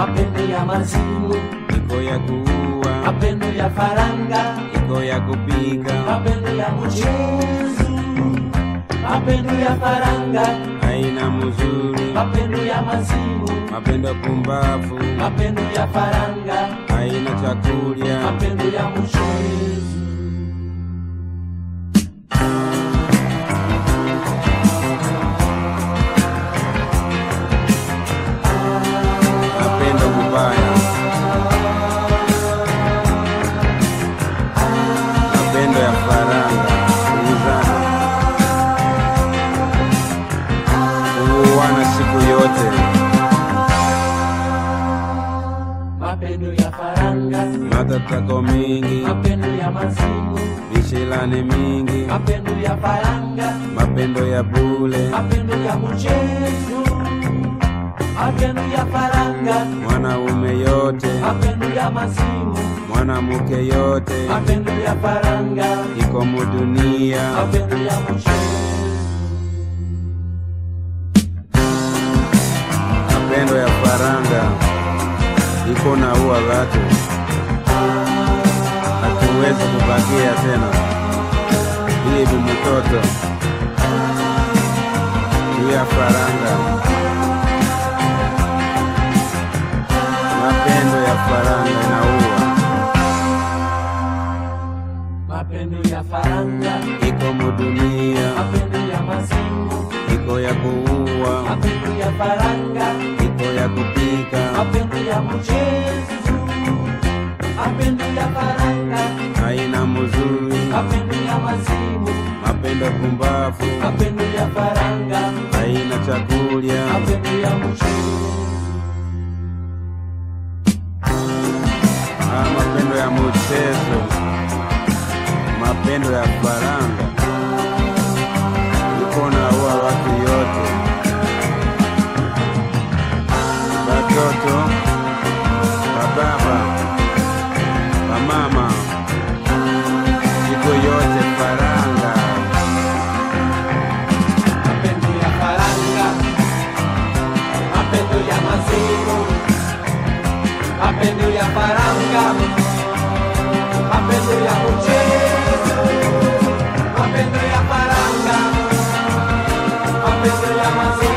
mapenzi ya mazimu iko ya kuua, mapenzi ya faranga. Iko ya kupika, mapenzi ya mchezo, mapenzi ya faranga. Aina mzuri, mapenzi ya mazimu, mapenzi ya pumbavu, mapenzi ya faranga. Aina chakulia, mapenzi ya mchezo. Mapendo ya faranga, matatako mingi, mapendo ya mazimu, vishilani mingi, mapendo ya faranga, mapendo ya bule, mapendo ya mchezo, mapendo ya faranga, mwanaume yote, mapendo ya mazimu, mwanamke yote, mapendo ya faranga, iko mudunia, mapendo ya mchezo, mapendo ya faranga, iko na ua watu, hatuwezi kubakia tena. Hivi mtoto. Ya faranga, mapendo ya faranga inaua, mapendo ya faranga, iko mudunia, mapendo ya mazimu, iko ya kuua, mapendo ya faranga, iko ya kupika, mapendo ya mchezo, mapendo ya faranga, haina mzuri, mapendo ya mazimu, mapendo pumbafu, mapendo ya faranga, haina chakulya. mapendo ya mchezo, Ah, mapendo ya mchezo, mapendo ya faranga, watoto, wababa, wamama, iko yote faranga, mapendo ya faranga, mapendo ya mazimu, mapendo ya faranga, mapendo ya mchezo, mapendo ya faranga, mapendo ya mazimu.